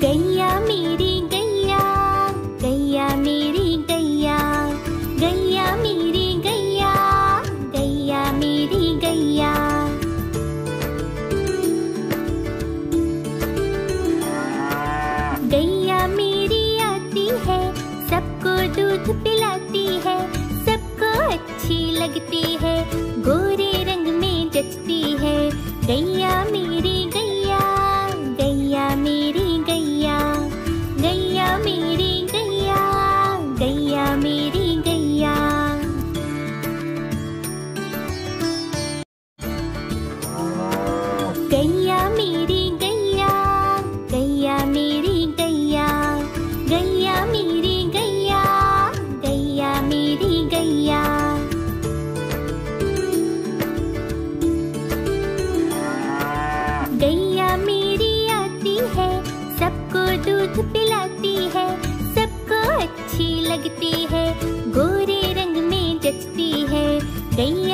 गैया मेरी, गैया गैया मेरी, गैया गैया मेरी, गैया गैया मेरी, गैया। गैया मेरी आती है, सबको दूध पिलाती है, सबको अच्छी लगती है, गोरे रंग में जचती है। गैया मेरी गैया मेरी, गैया गैया मेरी, गैया गैया मेरी, गैया गैया मेरी, गैया। गैया मेरी आती है, सबको दूध पिलाती है, सबको अच्छी लगती है, गोरे रंग में जचती है। गैया